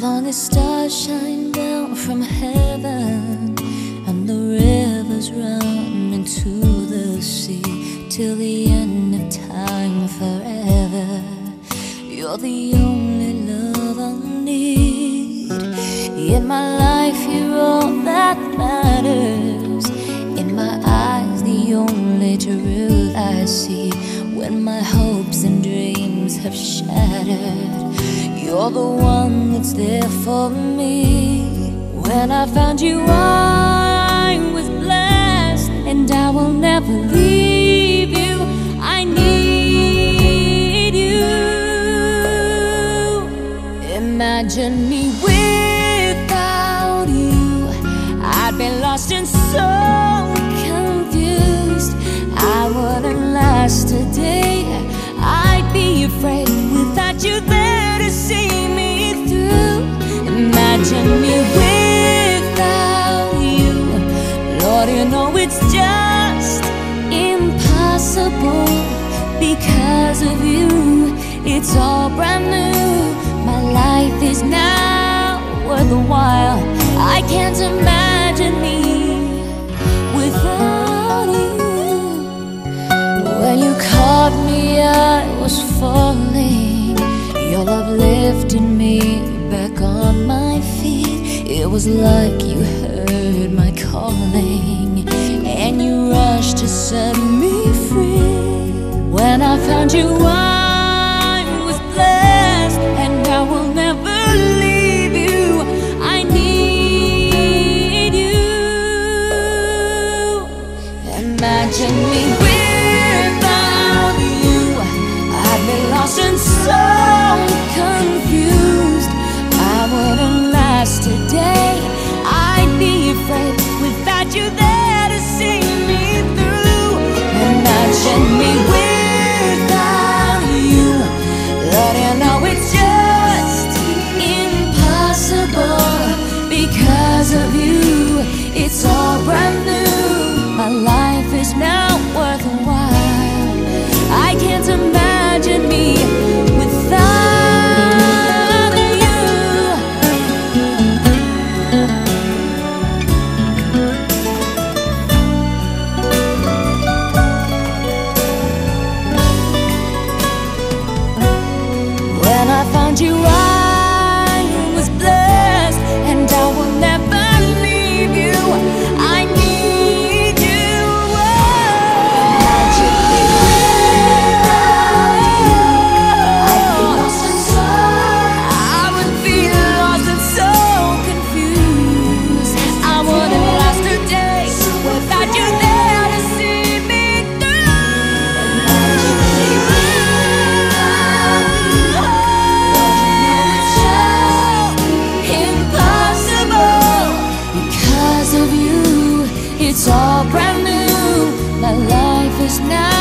the stars shine down from heaven and the rivers run into the sea till the end of time forever. You're the only love I need. In my life, you're all that matters. In my eyes, the only truth I see when my hopes and dreams have shattered. You're the one that's there for me. When I found you, I was blessed, and I will never leave you. I need you. Imagine me without you. I'd be lost and so Imagine me without you. Lord, you know it's just impossible because of you. It's all brand new. My life is now worthwhile. I can't imagine me without you. When you caught me, I was falling. Your love lifted me back on my feet. It was like you heard my calling, and you rushed to set me free. When I found you, I was blessed, and I will never leave you. I need you. Imagine me I found you, I my life is now